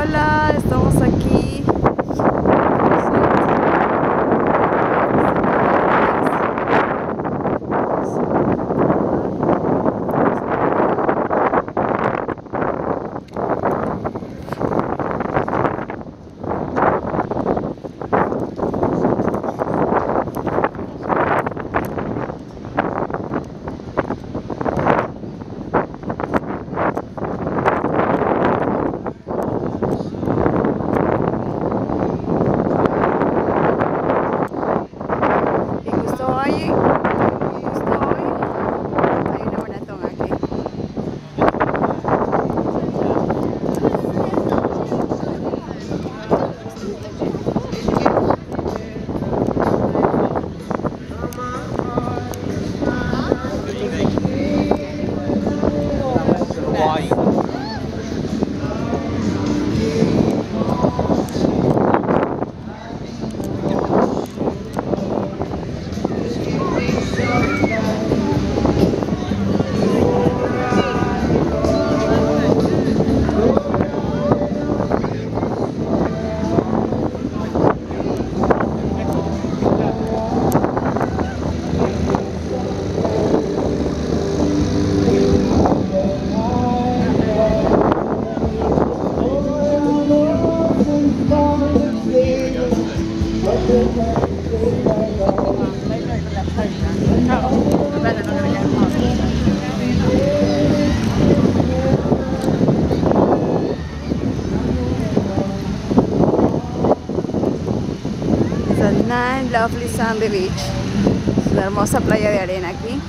Hola, estamos 감사합니다. It's a nice, lovely sandy beach. Es una hermosa playa de arena aquí.